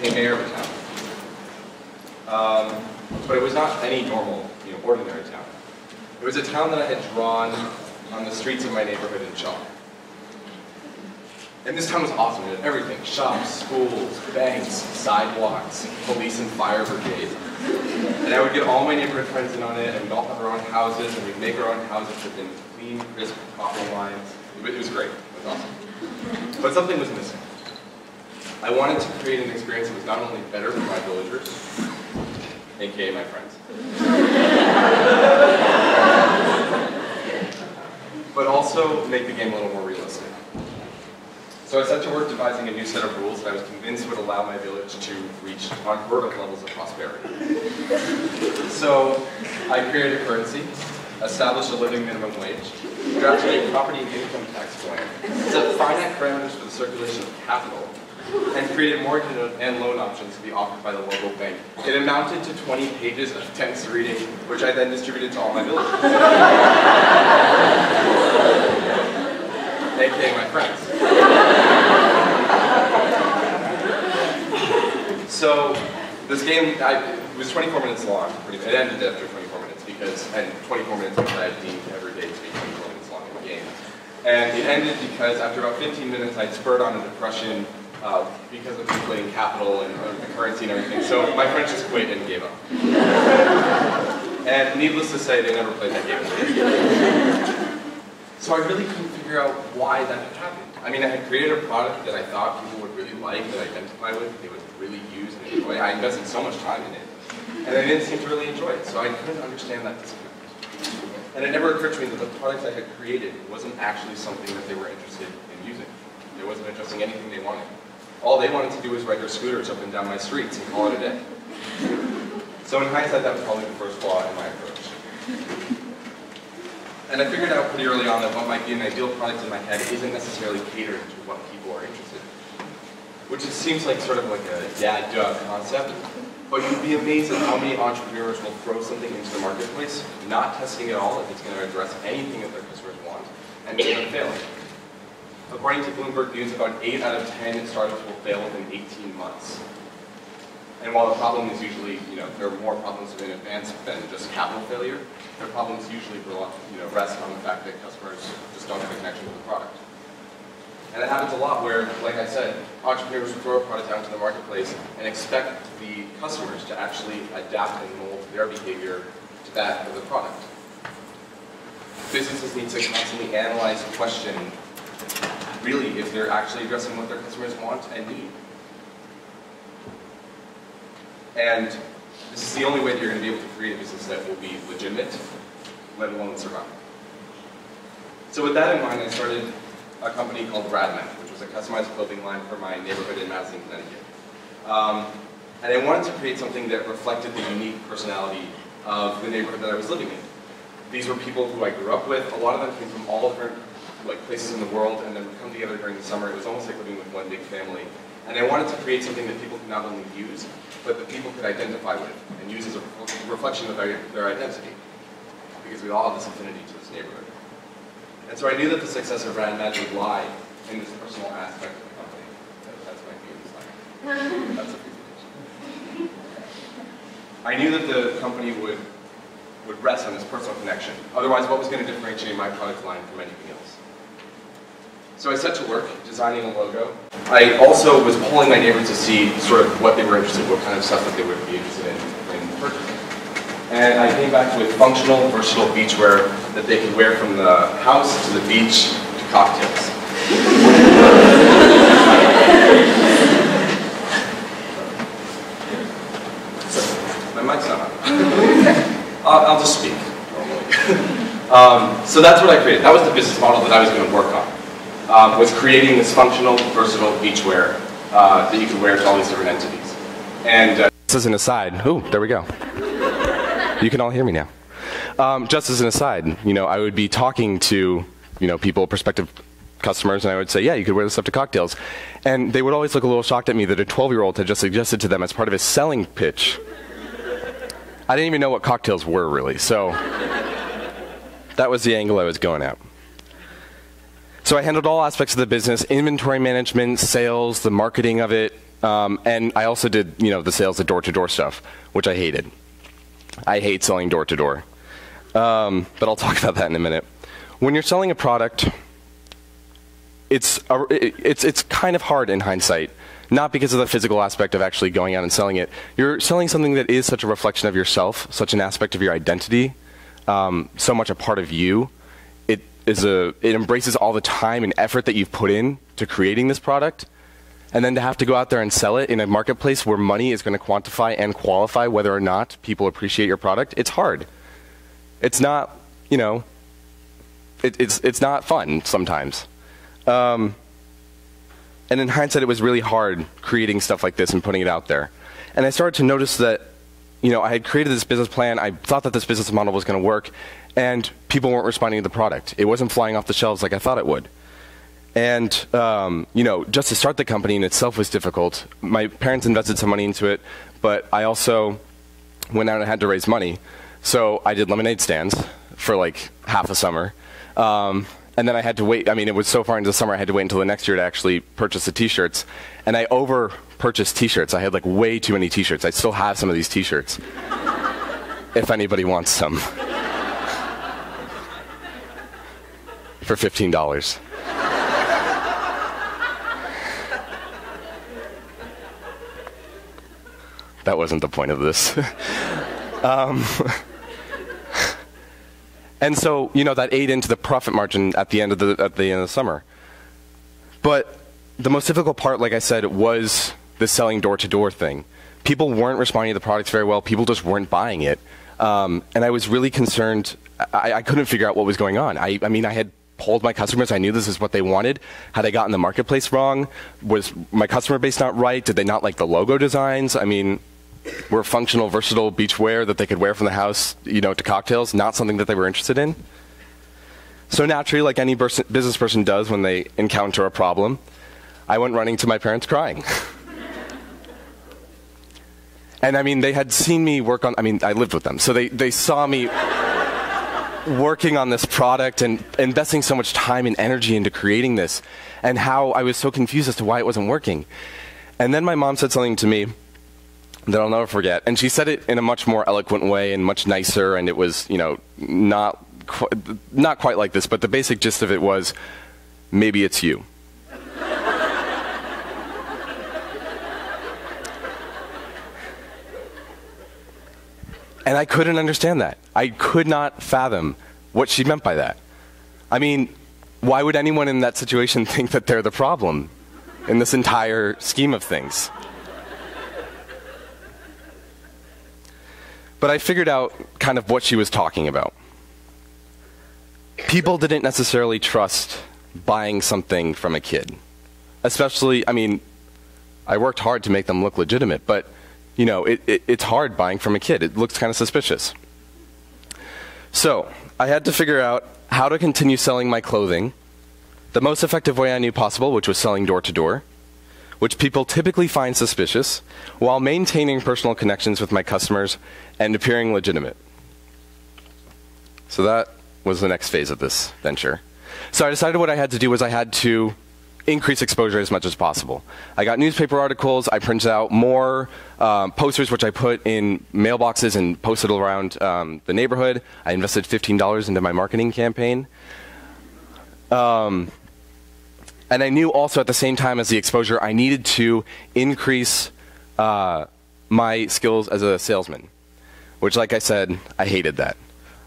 became mayor of a town. Um, but it was not any normal, you know, ordinary town. It was a town that I had drawn on the streets of my neighborhood in chalk. And this town was awesome. It had everything. Shops, schools, banks, sidewalks, police and fire brigade. And I would get all my neighborhood friends in on it, and we'd all have our own houses, and we'd make our own houses within clean, crisp property lines. It was great. It was awesome. But something was missing. I wanted to create an experience that was not only better for my villagers, aka my friends, but also make the game a little more realistic. So I set to work devising a new set of rules that I was convinced would allow my village to reach unheard of levels of prosperity. So I created a currency, established a living minimum wage, drafted a property and income tax plan, set finite parameters for the circulation of capital, and created mortgage and loan options to be offered by the local bank. It amounted to 20 pages of tense reading, which I then distributed to all my villagers. AKA my friends. So this game I, was 24 minutes long. It ended after 24 minutes because, and 24 minutes which I deemed every day to be 24 minutes long in the game. And it ended because after about 15 minutes I'd spurred on a depression uh, because of inflating capital and uh, the currency and everything. So my friends just quit and gave up. and needless to say, they never played that game again. So I really couldn't figure out why that had happened. I mean, I had created a product that I thought people would really like, that identify with, they would really use and enjoy. I invested so much time in it, and they didn't seem to really enjoy it, so I couldn't understand that disconnect. And it never occurred to me that the product I had created wasn't actually something that they were interested in using. It wasn't addressing anything they wanted. All they wanted to do was ride their scooters up and down my streets and call it a day. So in hindsight, that was probably the first flaw in my approach. And I figured out pretty early on that what might be an ideal product in my head isn't necessarily catered to what people are interested in. Which it seems like sort of like a yeah, duh concept, but you'd be amazed at how many entrepreneurs will throw something into the marketplace, not testing at all if it's going to address anything that their customers want, and end up failing. According to Bloomberg News, about 8 out of 10 startups will fail within 18 months. And while the problem is usually, you know, there are more problems in advance than just capital failure, their problems usually you know, rest on the fact that customers just don't have a connection with the product. And it happens a lot where, like I said, entrepreneurs throw a product out into the marketplace and expect the customers to actually adapt and mold their behavior to that of the product. Businesses need to constantly analyze, and question, really, if they're actually addressing what their customers want and need. And this is the only way that you're going to be able to create a business that will be legitimate, let alone survive. So with that in mind, I started a company called Radmat, which was a customized clothing line for my neighborhood in Madison, Connecticut. Um, and I wanted to create something that reflected the unique personality of the neighborhood that I was living in. These were people who I grew up with. A lot of them came from all different like places in the world and then would come together during the summer. It was almost like living with one big family. And I wanted to create something that people could not only use, but that people could identify with and use as a reflection of their, their identity. Because we all have this affinity to this neighborhood. And so I knew that the success of Rad Magic would lie in this personal aspect of the company. That's my slide. That's a. I knew that the company would, would rest on this personal connection. Otherwise, what was going to differentiate my product line from anything else? So I set to work designing a logo. I also was polling my neighbors to see sort of what they were interested in, what kind of stuff that they would be interested in, in purchasing. And I came back with functional, versatile beachwear that they could wear from the house to the beach to cocktails. my mic's not on. I'll, I'll just speak um, so that's what I created. That was the business model that I was going to work on um, was creating this functional, versatile beachwear uh, that you could wear to all these different entities. And uh, just as an aside, oh, there we go. You can all hear me now. Um, just as an aside, you know, I would be talking to, you know, people, prospective customers, and I would say, yeah, you could wear this stuff to cocktails. And they would always look a little shocked at me that a 12-year-old had just suggested to them as part of his selling pitch. I didn't even know what cocktails were, really, so that was the angle I was going at. So I handled all aspects of the business: inventory management, sales, the marketing of it, um, and I also did, you know, the sales, the door-to-door stuff, which I hated. I hate selling door to door. Um, but I'll talk about that in a minute. When you're selling a product, it's, a, it's, it's kind of hard in hindsight. Not because of the physical aspect of actually going out and selling it. You're selling something that is such a reflection of yourself, such an aspect of your identity, um, so much a part of you. Is a, it embraces all the time and effort that you've put in to creating this product and then to have to go out there and sell it in a marketplace where money is going to quantify and qualify whether or not people appreciate your product, it's hard. It's not, you know, it, it's, it's not fun sometimes. Um, and in hindsight, it was really hard creating stuff like this and putting it out there. And I started to notice that, you know, I had created this business plan. I thought that this business model was going to work, and people weren't responding to the product. It wasn't flying off the shelves like I thought it would. And, um, you know, just to start the company in itself was difficult. My parents invested some money into it, but I also went out and had to raise money. So I did lemonade stands for like half a summer. Um, and then I had to wait. I mean, it was so far into the summer, I had to wait until the next year to actually purchase the t shirts. And I over purchased t shirts. I had like way too many t shirts. I still have some of these t shirts. if anybody wants some. For $15. that wasn't the point of this. um, and so, you know, that ate into the profit margin at the end of the at the end of the summer. But the most difficult part, like I said, was the selling door to door thing. People weren't responding to the products very well. People just weren't buying it, um, and I was really concerned. I, I couldn't figure out what was going on. I, I mean, I had polled my customers. I knew this is what they wanted. Had I gotten the marketplace wrong? Was my customer base not right? Did they not like the logo designs? I mean, were functional, versatile beachwear that they could wear from the house, you know, to cocktails, not something that they were interested in. So naturally, like any business person does when they encounter a problem, I went running to my parents crying. and I mean, they had seen me work on, I mean, I lived with them, so they, they saw me working on this product and investing so much time and energy into creating this, and how I was so confused as to why it wasn't working. And then my mom said something to me that I'll never forget. And she said it in a much more eloquent way and much nicer, and it was, you know, not, qu- not quite like this, but the basic gist of it was maybe it's you. And I couldn't understand that. I could not fathom what she meant by that. I mean, why would anyone in that situation think that they're the problem in this entire scheme of things? But I figured out kind of what she was talking about. People didn't necessarily trust buying something from a kid. Especially, I mean, I worked hard to make them look legitimate, but, you know, it, it, it's hard buying from a kid. It looks kind of suspicious. So, I had to figure out how to continue selling my clothing the most effective way I knew possible, which was selling door to door which people typically find suspicious, while maintaining personal connections with my customers and appearing legitimate. So that was the next phase of this venture. So I decided what I had to do was I had to increase exposure as much as possible. I got newspaper articles, I printed out more um, posters, which I put in mailboxes and posted around um, the neighborhood. I invested $15 into my marketing campaign. Um, and I knew also at the same time as the exposure, I needed to increase uh, my skills as a salesman, which, like I said, I hated that.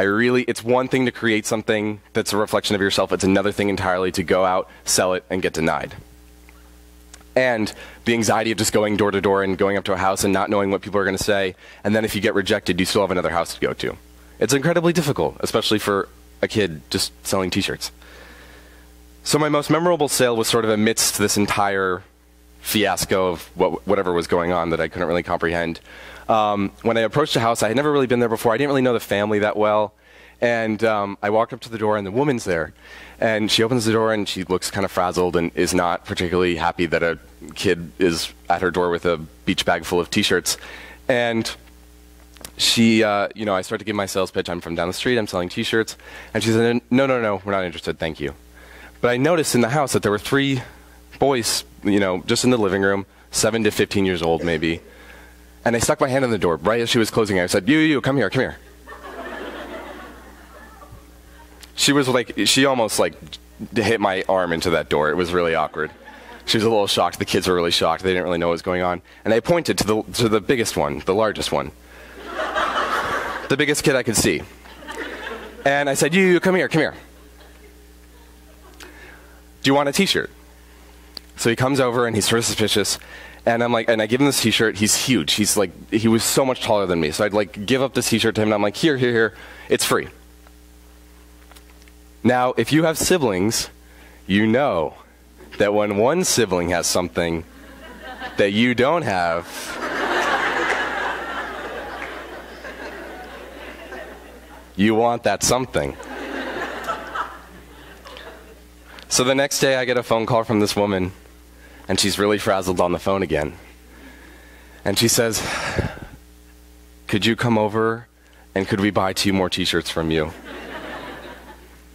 I really, it's one thing to create something that's a reflection of yourself, it's another thing entirely to go out, sell it, and get denied. And the anxiety of just going door to door and going up to a house and not knowing what people are going to say, and then if you get rejected, you still have another house to go to. It's incredibly difficult, especially for a kid just selling t shirts. So my most memorable sale was sort of amidst this entire fiasco of what, whatever was going on that I couldn't really comprehend. Um, when I approached the house, I had never really been there before. I didn't really know the family that well. And um, I walked up to the door, and the woman's there. And she opens the door, and she looks kind of frazzled and is not particularly happy that a kid is at her door with a beach bag full of t shirts. And she, uh, you know, I start to give my sales pitch. I'm from down the street, I'm selling t shirts. And she said, No, no, no, we're not interested, thank you. But I noticed in the house that there were three boys, you know, just in the living room, seven to 15 years old maybe. And I stuck my hand in the door right as she was closing. I said, You, you, come here, come here. She was like, she almost like hit my arm into that door. It was really awkward. She was a little shocked. The kids were really shocked. They didn't really know what was going on. And I pointed to the, to the biggest one, the largest one, the biggest kid I could see. And I said, You, you, come here, come here. Do you want a t shirt? So he comes over and he's sort of suspicious. And I'm like, and I give him this T-shirt. He's huge. He's like, he was so much taller than me. So I'd like give up this T-shirt to him. And I'm like, here, here, here. It's free. Now, if you have siblings, you know that when one sibling has something that you don't have, you want that something. So the next day, I get a phone call from this woman and she's really frazzled on the phone again. And she says, Could you come over and could we buy two more t shirts from you?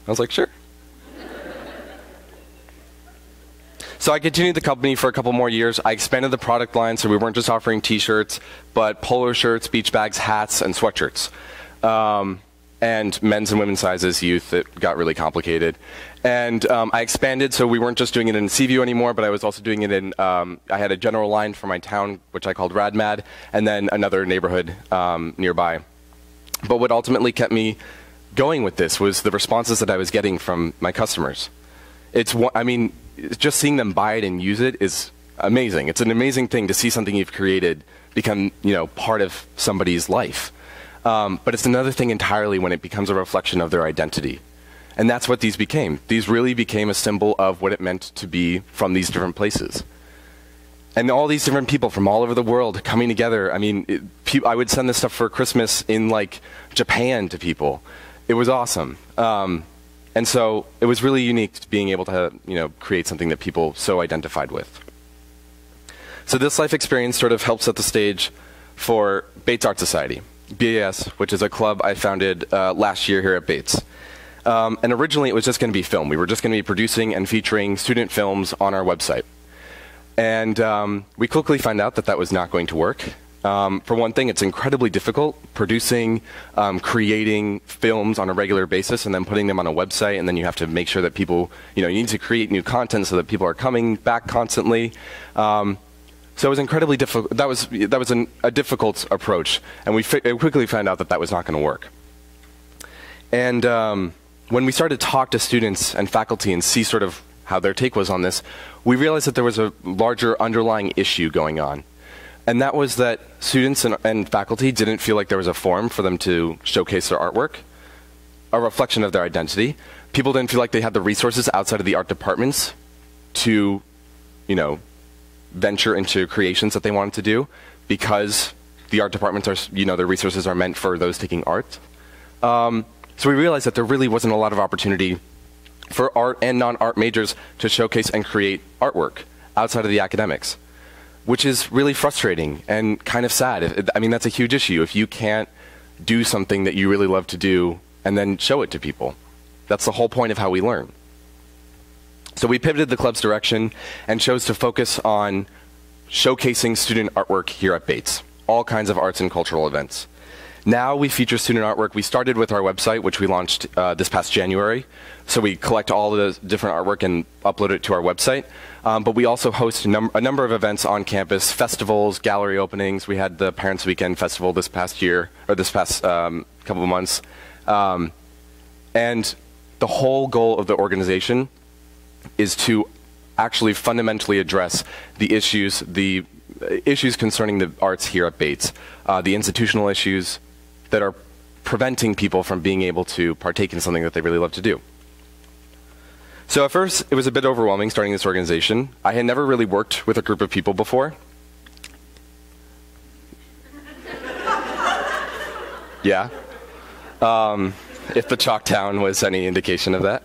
I was like, Sure. So I continued the company for a couple more years. I expanded the product line so we weren't just offering t shirts, but polo shirts, beach bags, hats, and sweatshirts. Um, and men's and women's sizes, youth, it got really complicated. And um, I expanded, so we weren't just doing it in Seaview anymore, but I was also doing it in, um, I had a general line for my town, which I called RadMad, and then another neighborhood um, nearby. But what ultimately kept me going with this was the responses that I was getting from my customers. It's, I mean, just seeing them buy it and use it is amazing. It's an amazing thing to see something you've created become, you know, part of somebody's life. Um, but it's another thing entirely when it becomes a reflection of their identity. And that's what these became. These really became a symbol of what it meant to be from these different places. And all these different people from all over the world coming together. I mean, it, I would send this stuff for Christmas in like Japan to people. It was awesome. Um, and so it was really unique to being able to, you know, create something that people so identified with. So this life experience sort of helps set the stage for Bates Art Society. BAS, which is a club I founded uh, last year here at Bates. Um, and originally it was just going to be film. We were just going to be producing and featuring student films on our website. And um, we quickly found out that that was not going to work. Um, for one thing, it's incredibly difficult producing, um, creating films on a regular basis, and then putting them on a website. And then you have to make sure that people, you know, you need to create new content so that people are coming back constantly. Um, so it was incredibly difficult. That was that was an, a difficult approach, and we quickly found out that that was not going to work. And um, when we started to talk to students and faculty and see sort of how their take was on this, we realized that there was a larger underlying issue going on. And that was that students and, and, faculty didn't feel like there was a forum for them to showcase their artwork, a reflection of their identity. People didn't feel like they had the resources outside of the art departments to, you know, venture into creations that they wanted to do because the art departments are, you know, their resources are meant for those taking art. Um, so we realized that there really wasn't a lot of opportunity for art and non-art majors to showcase and create artwork outside of the academics, which is really frustrating and kind of sad. I mean, that's a huge issue. If you can't do something that you really love to do and then show it to people, that's the whole point of how we learn. So we pivoted the club's direction and chose to focus on showcasing student artwork here at Bates, all kinds of arts and cultural events. Now we feature student artwork. We started with our website, which we launched uh, this past January. So we collect all the different artwork and upload it to our website. Um, but we also host a, num a, number of events on campus, festivals, gallery openings. We had the Parents Weekend Festival this past year, or this past um, couple of months. Um, and the whole goal of the organization is to actually fundamentally address the issues, the issues concerning the arts here at Bates, uh, the institutional issues that are preventing people from being able to partake in something that they really love to do. So at first, it was a bit overwhelming starting this organization. I had never really worked with a group of people before. yeah. Um, if the Chalktown was any indication of that.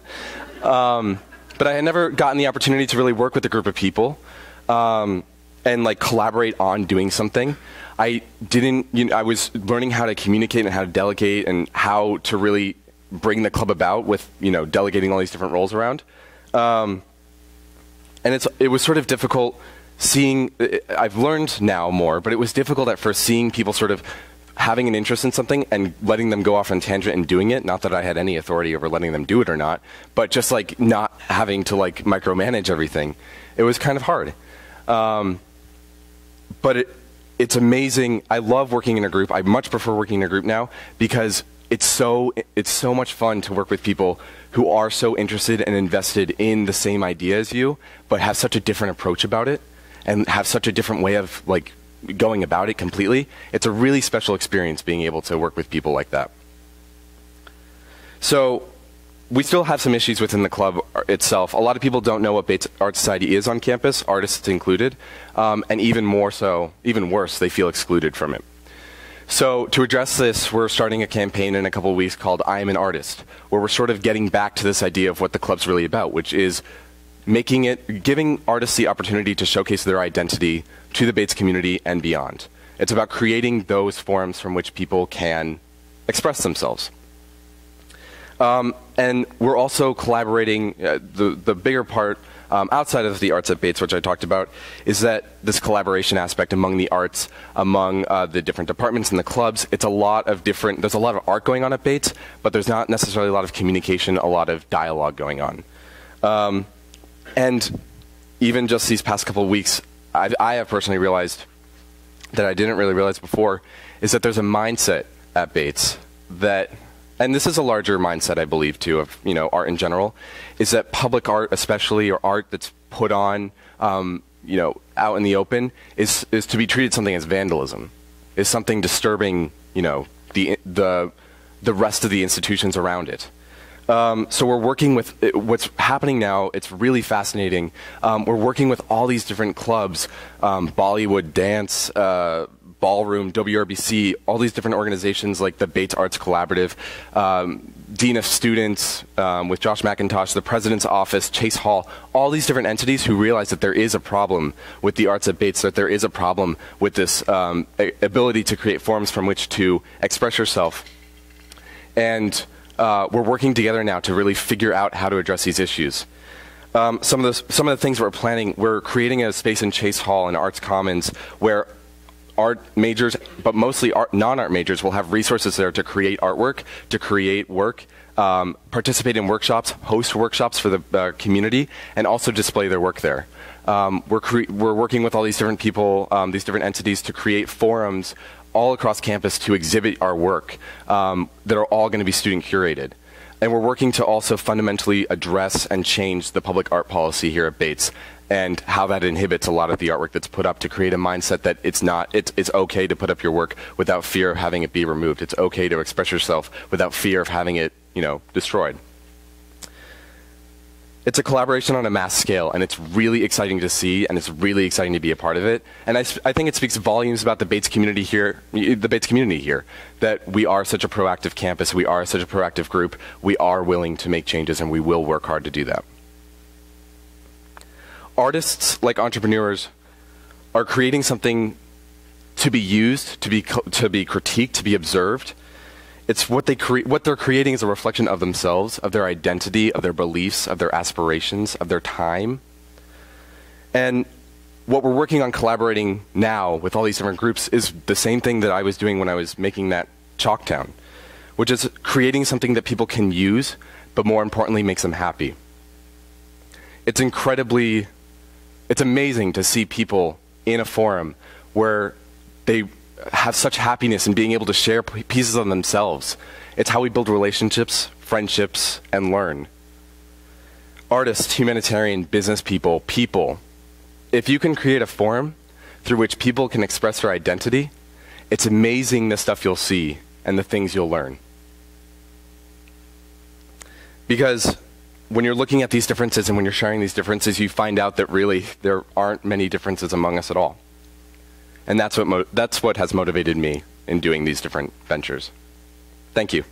Um, but I had never gotten the opportunity to really work with a group of people um, and like collaborate on doing something. I didn't, you know, I was learning how to communicate and how to delegate and how to really bring the club about with, you know, delegating all these different roles around. Um, and it's, it was sort of difficult seeing, I've learned now more, but it was difficult at first seeing people sort of having an interest in something and letting them go off on tangent and doing it. Not that I had any authority over letting them do it or not, but just like not having to like micromanage everything. It was kind of hard. Um, but it, it's amazing. I love working in a group. I much prefer working in a group now because it's so it's so much fun to work with people who are so interested and invested in the same idea as you, but have such a different approach about it and have such a different way of like going about it completely. It's a really special experience being able to work with people like that. So we still have some issues within the club itself. A lot of people don't know what Bates Art Society is on campus, artists included, um, and even more so, even worse, they feel excluded from it. So to address this, we're starting a campaign in a couple weeks called I Am an Artist, where we're sort of getting back to this idea of what the club's really about, which is making it, giving artists the opportunity to showcase their identity to the Bates community and beyond. It's about creating those forums from which people can express themselves. Um, and we're also collaborating, uh, the, the bigger part um, outside of the arts at Bates, which I talked about, is that this collaboration aspect among the arts, among uh, the different departments and the clubs, it's a lot of different, there's a lot of art going on at Bates, but there's not necessarily a lot of communication, a lot of dialogue going on. Um, and even just these past couple of weeks, I, I have personally realized that I didn't really realize before is that there's a mindset at Bates that and this is a larger mindset, I believe, too, of you know art in general, is that public art, especially or art that's put on, um, you know, out in the open, is is to be treated something as vandalism, is something disturbing, you know, the the the rest of the institutions around it. Um, so we're working with what's happening now. It's really fascinating. Um, we're working with all these different clubs, um, Bollywood dance. Uh, Ballroom, WRBC, all these different organizations like the Bates Arts Collaborative, um, Dean of Students um, with Josh McIntosh, the President's Office, Chase Hall, all these different entities who realize that there is a problem with the arts at Bates, that there is a problem with this um, ability to create forms from which to express yourself. And uh, we're working together now to really figure out how to address these issues. Um, some of the some of the things we're planning, we're creating a space in Chase Hall in Arts Commons where art majors, but mostly art, non-art majors, will have resources there to create artwork, to create work, um, participate in workshops, host workshops for the uh, community, and also display their work there. Um, we're, we're working with all these different people, um, these different entities to create forums all across campus to exhibit our work um, that are all going to be student curated. And we're working to also fundamentally address and change the public art policy here at Bates and how that inhibits a lot of the artwork that's put up to create a mindset that it's not it's, it's okay to put up your work without fear of having it be removed it's okay to express yourself without fear of having it you know destroyed it's a collaboration on a mass scale and it's really exciting to see and it's really exciting to be a part of it and I, I think it speaks volumes about the Bates community here the Bates community here that we are such a proactive campus we are such a proactive group we are willing to make changes and we will work hard to do that artists, like entrepreneurs, are creating something to be used, to be to be critiqued, to be observed. It's what they create. What they're creating is a reflection of themselves, of their identity, of their beliefs, of their aspirations, of their time. And what we're working on collaborating now with all these different groups is the same thing that I was doing when I was making that Chalktown, which is creating something that people can use, but more importantly, makes them happy. It's incredibly it's amazing to see people in a forum where they have such happiness in being able to share pieces of themselves. It's how we build relationships, friendships, and learn. Artists, humanitarian, business people, people. If you can create a forum through which people can express their identity, it's amazing the stuff you'll see and the things you'll learn. Because when you're looking at these differences and when you're sharing these differences, you find out that really there aren't many differences among us at all and that's what that's what has motivated me in doing these different ventures. Thank you.